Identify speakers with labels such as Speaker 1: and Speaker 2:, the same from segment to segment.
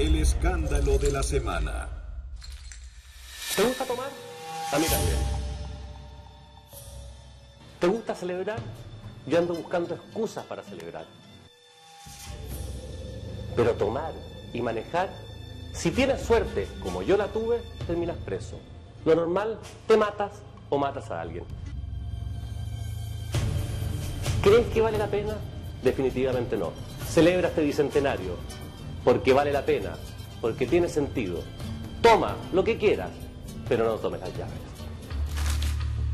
Speaker 1: El escándalo de la semana.
Speaker 2: ¿Te gusta tomar? A mí también. ¿Te gusta celebrar? Yo ando buscando excusas para celebrar. Pero tomar y manejar, si tienes suerte, como yo la tuve, terminas preso. Lo normal, te matas o matas a alguien. ¿Crees que vale la pena? Definitivamente no. Celebra este bicentenario, porque vale la pena, porque tiene sentido. Toma lo que quieras, pero no tomes las llaves.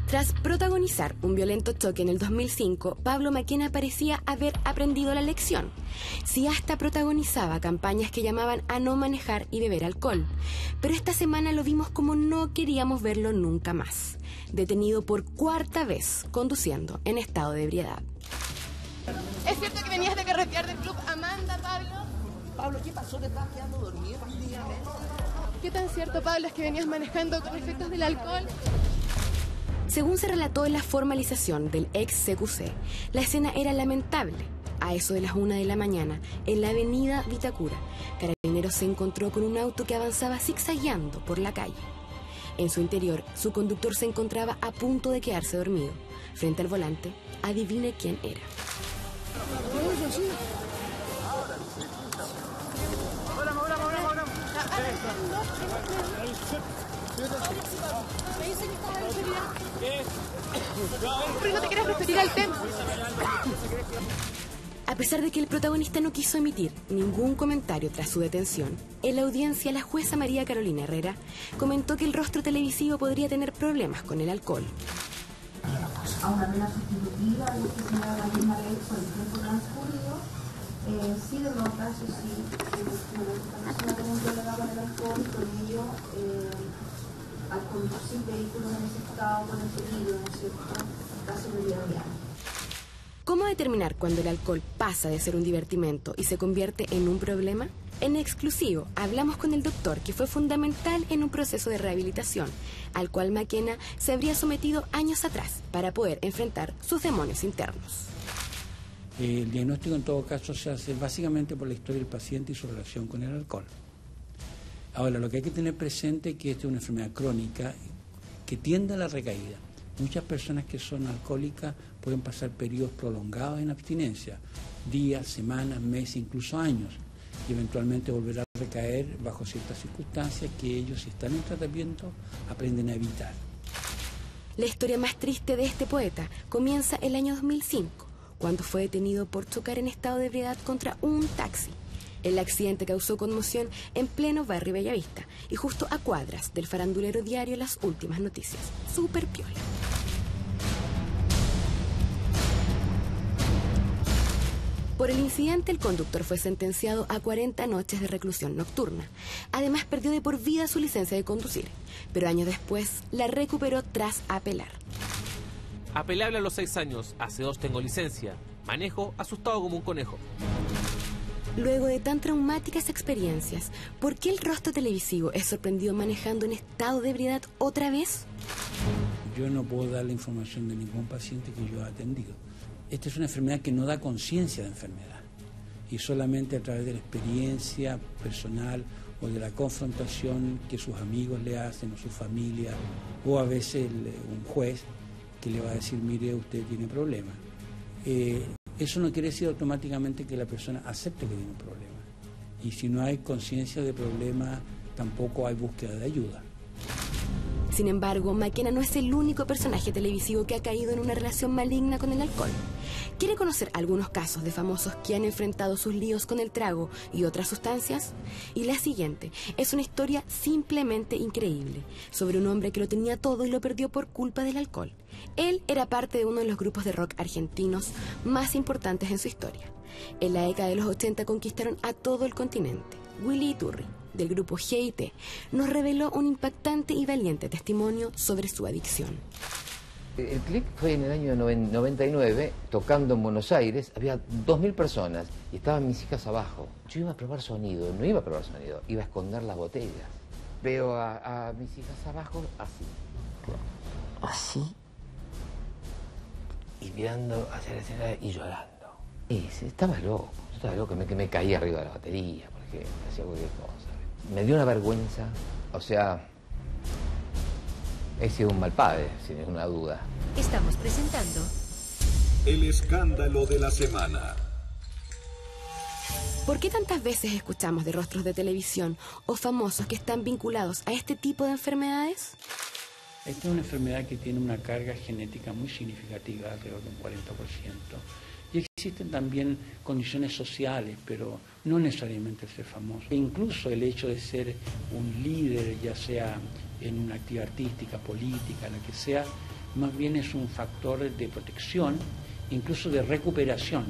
Speaker 3: Tras protagonizar un violento choque en el 2005, Pablo Maquena parecía haber aprendido la lección. Si hasta protagonizaba campañas que llamaban a no manejar y beber alcohol. Pero esta semana lo vimos como no queríamos verlo nunca más. Detenido por cuarta vez conduciendo en estado de ebriedad.
Speaker 4: ¿Es cierto que venías de carretear del club Amanda, Pablo?
Speaker 5: Pablo, ¿qué pasó? ¿Te estabas quedando dormido? Dígame.
Speaker 4: ¿Qué tan cierto, Pablo, es que venías manejando con efectos del alcohol?
Speaker 3: Según se relató en la formalización del ex CQC, la escena era lamentable. A eso de las una de la mañana, en la avenida Vitacura, Carabineros se encontró con un auto que avanzaba zigzagueando por la calle. En su interior, su conductor se encontraba a punto de quedarse dormido. Frente al volante, adivine quién era.
Speaker 4: ¿Por qué no te quieres referir al tema?
Speaker 3: A pesar de que el protagonista no quiso emitir ningún comentario tras su detención, en la audiencia la jueza María Carolina Herrera comentó que el rostro televisivo podría tener problemas con el alcohol.
Speaker 6: a una pena sustitutiva y que se haga la misma ley por el tiempo transcurrido, eh, sí de los casos, sí, si una un problema con el alcohol, con ello, eh, al conducir vehículos en ese estado, con el peligro, ¿no es cierto?, la seguridad vial.
Speaker 3: ¿Cómo determinar cuando el alcohol pasa de ser un divertimento y se convierte en un problema? En exclusivo, hablamos con el doctor que fue fundamental en un proceso de rehabilitación, al cual Maquena se habría sometido años atrás para poder enfrentar sus demonios internos.
Speaker 7: El diagnóstico en todo caso se hace básicamente por la historia del paciente y su relación con el alcohol. Ahora, lo que hay que tener presente es que esta es una enfermedad crónica que tiende a la recaída. Muchas personas que son alcohólicas pueden pasar periodos prolongados en abstinencia, días, semanas, meses, incluso años, y eventualmente volver a recaer bajo ciertas circunstancias que ellos, si están en tratamiento, aprenden a evitar.
Speaker 3: La historia más triste de este poeta comienza el año 2005, cuando fue detenido por chocar en estado de ebriedad contra un taxi. El accidente causó conmoción en pleno barrio Bellavista y justo a cuadras del farandulero diario Las Últimas Noticias. Super piola. Por el incidente, el conductor fue sentenciado a 40 noches de reclusión nocturna. Además, perdió de por vida su licencia de conducir, pero años después la recuperó tras apelar.
Speaker 8: Apelable a los seis años, hace dos tengo licencia. Manejo asustado como un conejo.
Speaker 3: Luego de tan traumáticas experiencias, ¿por qué el rostro televisivo es sorprendido manejando en estado de ebriedad otra vez?
Speaker 7: Yo no puedo dar la información de ningún paciente que yo he atendido. Esta es una enfermedad que no da conciencia de enfermedad y solamente a través de la experiencia personal o de la confrontación que sus amigos le hacen o su familia o a veces el- un juez que le va a decir, mire, usted tiene problemas. Eh, eso no quiere decir automáticamente que la persona acepte que tiene un problema. Y si no hay conciencia de problema, tampoco hay búsqueda de ayuda.
Speaker 3: Sin embargo, Maquena no es el único personaje televisivo que ha caído en una relación maligna con el alcohol. ¿Quiere conocer algunos casos de famosos que han enfrentado sus líos con el trago y otras sustancias? Y la siguiente es una historia simplemente increíble sobre un hombre que lo tenía todo y lo perdió por culpa del alcohol. Él era parte de uno de los grupos de rock argentinos más importantes en su historia. En la década de los 80 conquistaron a todo el continente. Willy Iturri, del grupo GIT, nos reveló un impactante y valiente testimonio sobre su adicción.
Speaker 9: El click fue en el año noven- 99, tocando en Buenos Aires, había 2.000 personas y estaban mis hijas abajo. Yo iba a probar sonido, no iba a probar sonido, iba a esconder las botellas. Veo a, a mis hijas abajo así. Así. Y mirando hacia la escena y llorando. Y estaba loco, yo estaba loco, me, que me caía arriba de la batería, por que hacía cualquier cosa. Me dio una vergüenza, o sea, he sido un mal padre, sin ninguna duda.
Speaker 10: Estamos presentando
Speaker 1: El escándalo de la semana.
Speaker 3: ¿Por qué tantas veces escuchamos de rostros de televisión o famosos que están vinculados a este tipo de enfermedades?
Speaker 7: Esta es una enfermedad que tiene una carga genética muy significativa, alrededor de un 40%. Y existen también condiciones sociales, pero no necesariamente el ser famoso. E incluso el hecho de ser un líder, ya sea en una actividad artística, política, la que sea, más bien es un factor de protección, incluso de recuperación,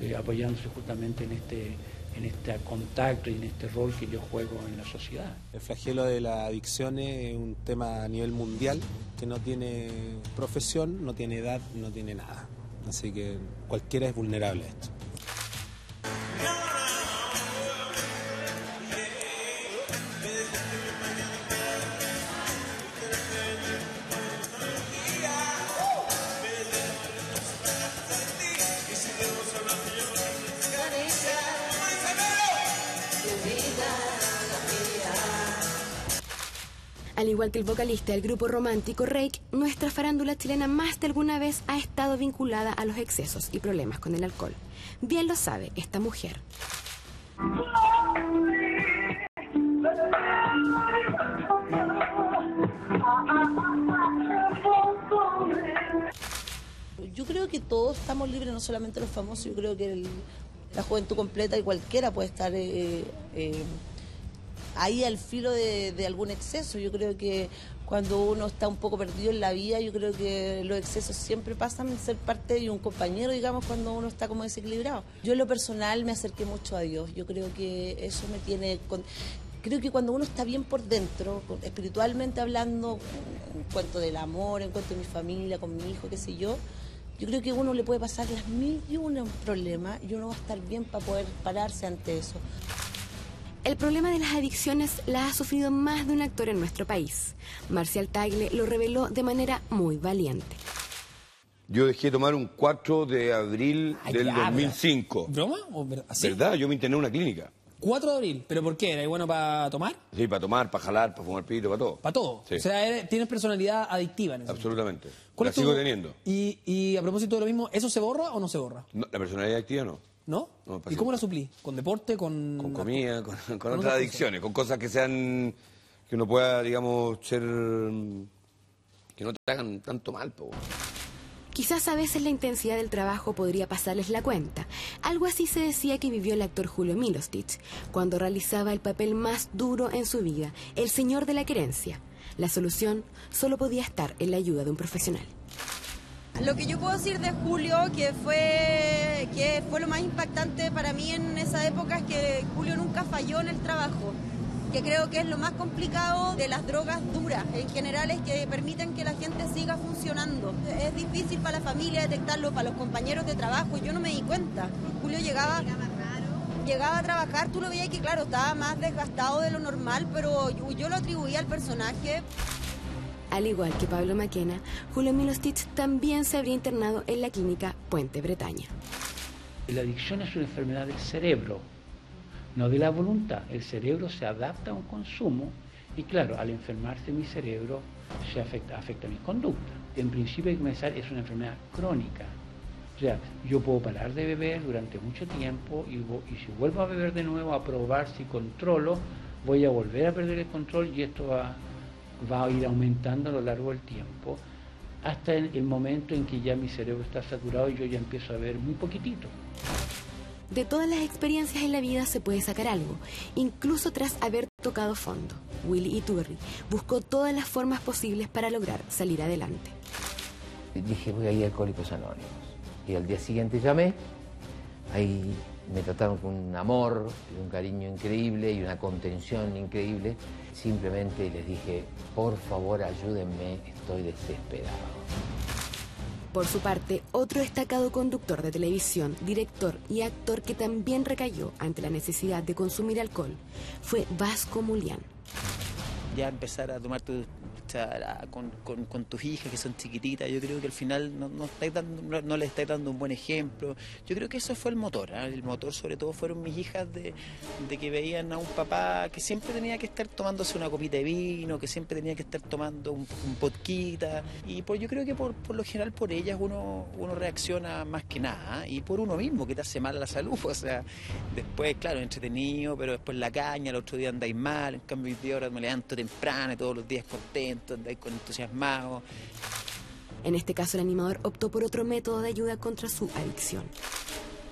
Speaker 7: eh, apoyándose justamente en este, en este contacto y en este rol que yo juego en la sociedad.
Speaker 11: El flagelo de la adicción es un tema a nivel mundial que no tiene profesión, no tiene edad, no tiene nada. Así que cualquiera es vulnerable a esto.
Speaker 3: Igual que el vocalista del grupo romántico Rake, nuestra farándula chilena más de alguna vez ha estado vinculada a los excesos y problemas con el alcohol. Bien lo sabe esta mujer.
Speaker 12: Yo creo que todos estamos libres, no solamente los famosos, yo creo que la juventud completa y cualquiera puede estar eh, eh, ahí al filo de, algún exceso. Yo creo que cuando uno está un poco perdido en la vida, yo creo que los excesos siempre pasan a ser parte de un compañero, digamos, cuando uno está como desequilibrado. Yo en lo personal me acerqué mucho a Dios. Yo creo que eso me tiene... con- Creo que cuando uno está bien por dentro, espiritualmente hablando, en cuanto del amor, en cuanto de mi familia, con mi hijo, qué sé yo, yo creo que uno le puede pasar las mil y un problemas y uno va a estar bien para poder pararse ante eso.
Speaker 3: El problema de las adicciones la ha sufrido más de un actor en nuestro país. Marcial Tagle lo reveló de manera muy valiente.
Speaker 13: Yo dejé de tomar un 4 de abril
Speaker 14: Ay,
Speaker 13: del
Speaker 14: ya, pero-
Speaker 13: 2005.
Speaker 14: ¿Broma? ¿O ver- así?
Speaker 13: ¿Verdad? Yo me interné en una clínica.
Speaker 14: 4 de abril. ¿Pero por qué? ¿Era bueno para tomar?
Speaker 13: Sí, para tomar, para jalar, para fumar pito, para todo.
Speaker 14: Para todo.
Speaker 13: Sí.
Speaker 14: O sea, eres- tienes personalidad adictiva en eso.
Speaker 13: Absolutamente.
Speaker 14: ¿Cuál
Speaker 13: La
Speaker 14: es tu-
Speaker 13: sigo teniendo.
Speaker 14: Y, y a propósito de lo mismo, ¿eso se borra o no se borra?
Speaker 13: No, la personalidad activa no.
Speaker 14: ¿No?
Speaker 13: No,
Speaker 14: ¿Y cómo la suplí? ¿Con deporte? ¿Con,
Speaker 13: Con comida, con, con
Speaker 14: otras cosas.
Speaker 13: adicciones, con cosas que sean. que uno pueda, digamos, ser. que no te hagan tanto mal, po.
Speaker 3: Quizás a veces la intensidad del trabajo podría pasarles la cuenta. Algo así se decía que vivió el actor Julio Milostich cuando realizaba el papel más duro en su vida, el señor de la querencia. La solución solo podía estar en la ayuda de un profesional.
Speaker 15: Lo que yo puedo decir de Julio, que fue, que fue lo más impactante para mí en esa época, es que Julio nunca falló en el trabajo, que creo que es lo más complicado de las drogas duras, en general es que permiten que la gente siga funcionando. Es difícil para la familia detectarlo, para los compañeros de trabajo, yo no me di cuenta. Julio llegaba... Llegaba a trabajar, tú lo veías que claro, estaba más desgastado de lo normal, pero yo, yo lo atribuía al personaje.
Speaker 3: Al igual que Pablo Maquena, Julio Milostich también se habría internado en la clínica Puente Bretaña.
Speaker 7: La adicción es una enfermedad del cerebro, no de la voluntad. El cerebro se adapta a un consumo y claro, al enfermarse mi cerebro se afecta, afecta mis conductas. En principio hay que pensar, es una enfermedad crónica. O sea, yo puedo parar de beber durante mucho tiempo y, y si vuelvo a beber de nuevo, a probar si controlo, voy a volver a perder el control y esto va, va a ir aumentando a lo largo del tiempo hasta el, el momento en que ya mi cerebro está saturado y yo ya empiezo a ver muy poquitito.
Speaker 3: De todas las experiencias en la vida se puede sacar algo, incluso tras haber tocado fondo. Willy Iturri buscó todas las formas posibles para lograr salir adelante.
Speaker 9: Dije, voy a ir a Alcohólicos Anónimos. Y al día siguiente llamé, ahí me trataron con un amor, un cariño increíble y una contención increíble. Simplemente les dije, por favor ayúdenme, estoy desesperado.
Speaker 3: Por su parte, otro destacado conductor de televisión, director y actor que también recayó ante la necesidad de consumir alcohol fue Vasco Mulián.
Speaker 5: ya empezar a tomar tus
Speaker 10: con, con- con tus hijas que son chiquititas. Yo creo que al final no, no, estáis dando- no, no le estáis dando un buen ejemplo. Yo creo que eso fue el motor. ¿ah? El motor sobre todo fueron mis hijas de, de que veían a un papá que siempre tenía que estar tomándose una copita de vino, que siempre tenía que estar tomando un, un podquita. Y por, yo creo que por, por lo general por ellas uno, uno reacciona más que nada. ¿ah? Y por uno mismo, que te hace mal a la salud. O sea, después, claro, entretenido, pero después la caña, el otro día andáis mal. En cambio, hoy día ahora me levanto temprano y todos los días contento, andáis con entusiasmado.
Speaker 3: En este caso, el animador optó por otro método de ayuda contra su adicción.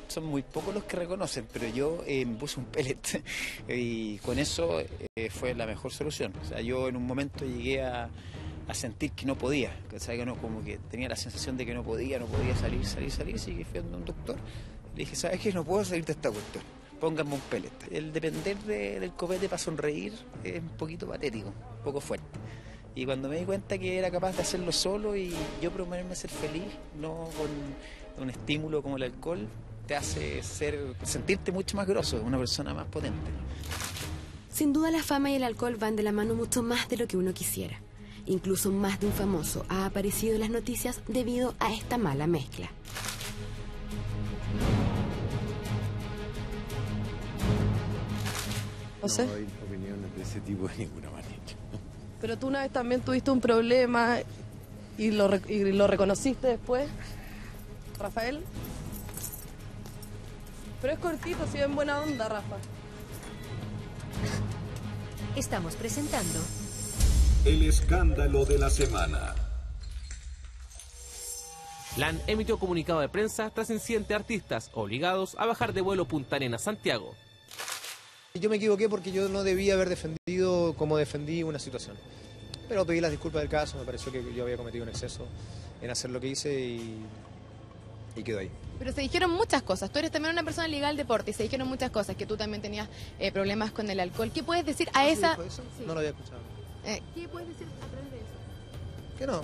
Speaker 10: Son muy pocos los que reconocen, pero yo eh, me puse un pellet y con eso eh, fue la mejor solución. O sea, yo en un momento llegué a, a sentir que no podía, ¿cachai? que no, como que tenía la sensación de que no podía, no podía salir, salir, salir, que fui a un doctor. Le dije, ¿sabes qué? No puedo salir de esta cuestión. Pónganme un pellet. El depender de- del copete para sonreír es un poquito patético, un poco fuerte. Y cuando me di cuenta que era capaz de hacerlo solo y yo proponerme a ser feliz, no con un estímulo como el alcohol, te hace ser, sentirte mucho más grosso, una persona más potente.
Speaker 3: Sin duda la fama y el alcohol van de la mano mucho más de lo que uno quisiera. Incluso más de un famoso ha aparecido en las noticias debido a esta mala mezcla.
Speaker 16: No sé.
Speaker 17: hay opiniones de ese tipo de ninguna manera.
Speaker 16: Pero tú una vez también tuviste un problema y lo, y lo reconociste después, Rafael. Pero es cortito, si en buena onda, Rafa.
Speaker 18: Estamos presentando
Speaker 1: El escándalo de la semana.
Speaker 8: LAN emitió comunicado de prensa tras incidente de artistas obligados a bajar de vuelo Punta Arenas Santiago.
Speaker 19: Yo me equivoqué porque yo no debía haber defendido como defendí una situación. Pero pedí las disculpas del caso, me pareció que yo había cometido un exceso en hacer lo que hice y, y quedó ahí.
Speaker 4: Pero se dijeron muchas cosas. Tú eres también una persona legal al deporte y se dijeron muchas cosas, que tú también tenías eh, problemas con el alcohol. ¿Qué puedes decir a
Speaker 19: ¿Ah, sí
Speaker 4: esa...
Speaker 19: eso? No lo había escuchado.
Speaker 4: Eh, ¿Qué puedes decir a través de eso?
Speaker 19: Que no,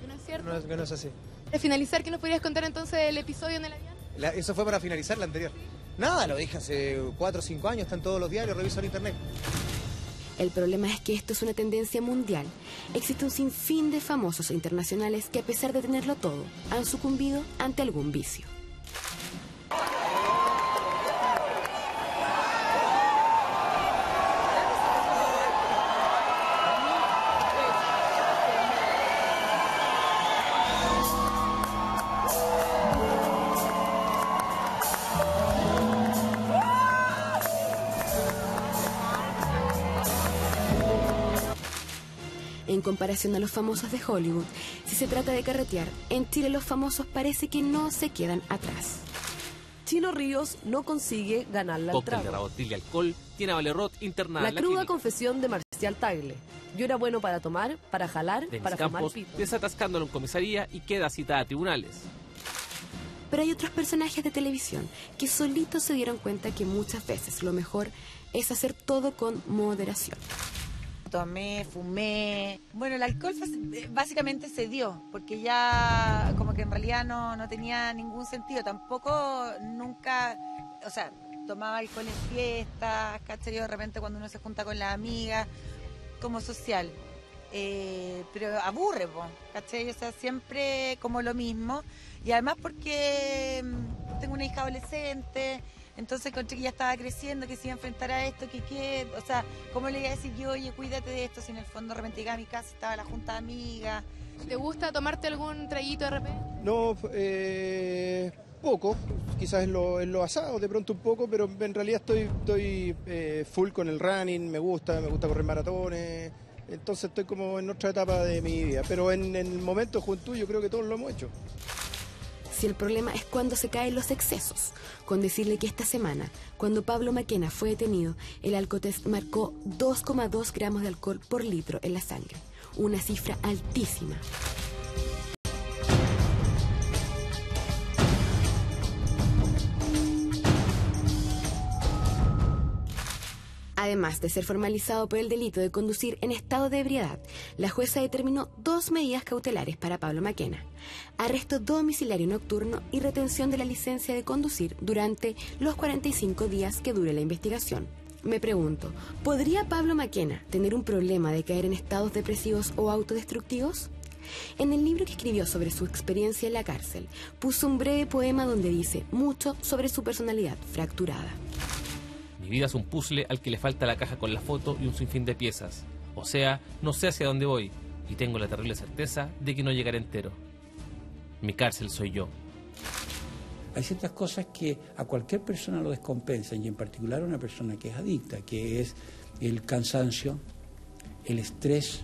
Speaker 4: ¿Que no es cierto?
Speaker 19: no que no es así.
Speaker 4: Para finalizar, ¿qué nos podrías contar entonces del episodio en el avión?
Speaker 19: La- eso fue para finalizar la anterior. Nada, lo dije hace 4 o 5 años, están todos los diarios, reviso en internet.
Speaker 3: El problema es que esto es una tendencia mundial. Existe un sinfín de famosos internacionales que a pesar de tenerlo todo, han sucumbido ante algún vicio. En comparación a los famosos de Hollywood, si se trata de carretear, en Chile los famosos parece que no se quedan atrás.
Speaker 16: Chino Ríos no consigue ganarle al
Speaker 8: Cóctel de rabotil y alcohol tiene a internada
Speaker 16: La
Speaker 8: en la
Speaker 16: cruda
Speaker 8: clínica.
Speaker 16: confesión de Marcial Tagle. Yo era bueno para tomar, para jalar,
Speaker 8: Denis
Speaker 16: para fumar
Speaker 8: Campos
Speaker 16: pito.
Speaker 8: desatascándolo en comisaría y queda citada a tribunales.
Speaker 3: Pero hay otros personajes de televisión que solitos se dieron cuenta que muchas veces lo mejor es hacer todo con moderación.
Speaker 20: Tomé, fumé. Bueno, el alcohol fue- básicamente se dio, porque ya como que en realidad no, no tenía ningún sentido. Tampoco nunca, o sea, tomaba alcohol en fiestas, ¿cachai? De repente cuando uno se junta con las amigas, como social. Eh, pero aburre, ¿cachai? O sea, siempre como lo mismo. Y además porque mm, tengo una hija adolescente, entonces encontré que ya estaba creciendo, que se iba a enfrentar a esto, que qué, o sea, ¿cómo le iba a decir yo, oye, cuídate de esto? Si en el fondo de repente llegaba a mi casa y estaba la junta de amigas.
Speaker 4: ¿Te gusta tomarte algún traguito de repente?
Speaker 19: No, eh, poco, quizás en lo, en lo asado, de pronto un poco, pero en realidad estoy, estoy eh, full con el running, me gusta, me gusta correr maratones, entonces estoy como en otra etapa de mi vida, pero en, en el momento de juventud yo creo que todos lo hemos hecho.
Speaker 3: Si el problema es cuando se caen los excesos, con decirle que esta semana, cuando Pablo Maquena fue detenido, el alcotest marcó 2,2 gramos de alcohol por litro en la sangre, una cifra altísima. Además de ser formalizado por el delito de conducir en estado de ebriedad, la jueza determinó dos medidas cautelares para Pablo Maquena. Arresto domiciliario nocturno y retención de la licencia de conducir durante los 45 días que dure la investigación. Me pregunto, ¿podría Pablo Maquena tener un problema de caer en estados depresivos o autodestructivos? En el libro que escribió sobre su experiencia en la cárcel, puso un breve poema donde dice mucho sobre su personalidad fracturada.
Speaker 8: Vida es un puzzle al que le falta la caja con la foto y un sinfín de piezas. O sea, no sé hacia dónde voy y tengo la terrible certeza de que no llegaré entero. Mi cárcel soy yo.
Speaker 7: Hay ciertas cosas que a cualquier persona lo descompensan y en particular a una persona que es adicta, que es el cansancio, el estrés,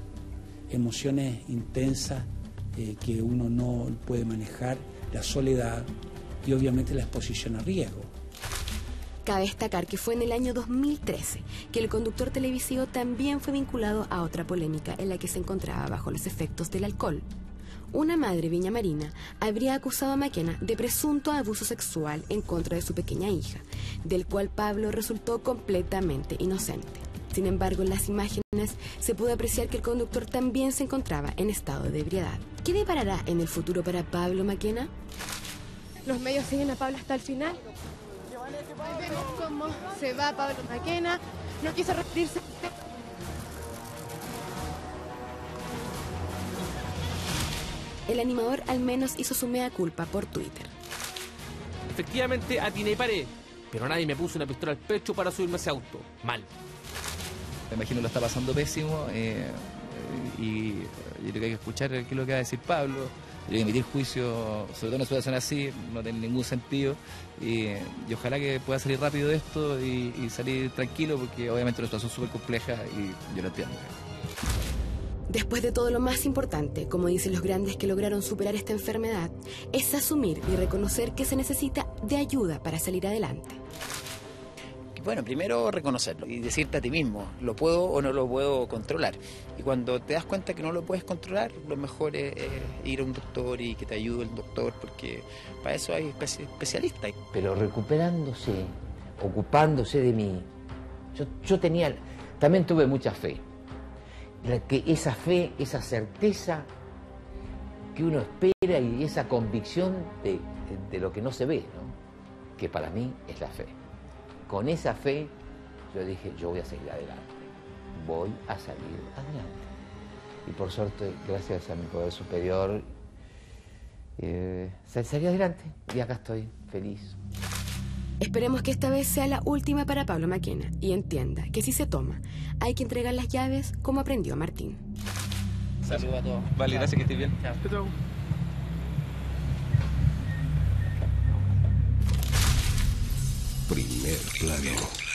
Speaker 7: emociones intensas eh, que uno no puede manejar, la soledad y obviamente la exposición a riesgo.
Speaker 3: Cabe destacar que fue en el año 2013 que el conductor televisivo también fue vinculado a otra polémica en la que se encontraba bajo los efectos del alcohol. Una madre viñamarina habría acusado a Maquena de presunto abuso sexual en contra de su pequeña hija, del cual Pablo resultó completamente inocente. Sin embargo, en las imágenes se pudo apreciar que el conductor también se encontraba en estado de ebriedad. ¿Qué deparará en el futuro para Pablo Maquena?
Speaker 4: Los medios siguen a Pablo hasta el final. Ahí vemos cómo se va Pablo Maquena. No quiso referirse.
Speaker 3: El animador al menos hizo su mea culpa por Twitter.
Speaker 8: Efectivamente, atiné y paré, pero nadie me puso una pistola al pecho para subirme a ese auto. Mal.
Speaker 21: Me imagino lo está pasando pésimo eh, y yo creo que hay que escuchar qué es lo que va a decir Pablo. Que emitir juicio, sobre todo en una situación así, no tiene ningún sentido. Y, ojalá que pueda salir rápido de esto y, salir tranquilo, porque obviamente una situación súper compleja y yo lo entiendo.
Speaker 3: Después de todo lo más importante, como dicen los grandes que lograron superar esta enfermedad, es asumir y reconocer que se necesita de ayuda para salir adelante.
Speaker 10: Bueno, primero reconocerlo y decirte a ti mismo, lo puedo o no lo puedo controlar. Y cuando te das cuenta que no lo puedes controlar, lo mejor es, ir a un doctor y que te ayude el doctor, porque para eso hay espe- especialistas.
Speaker 9: Pero recuperándose, ocupándose de mí, yo, yo tenía, también tuve mucha fe. Que esa fe, esa certeza que uno espera y esa convicción de, de lo que no se ve, ¿no? que para mí es la fe. Con esa fe yo dije, yo voy a seguir adelante, voy a salir adelante. Y por suerte, gracias a mi poder superior, eh, sal- salí adelante y acá estoy feliz.
Speaker 3: Esperemos que esta vez sea la última para Pablo Maquena y entienda que si se toma, hay que entregar las llaves como aprendió Martín.
Speaker 21: Saludos a todos.
Speaker 8: Vale, gracias, que estés bien.
Speaker 1: Primer plano.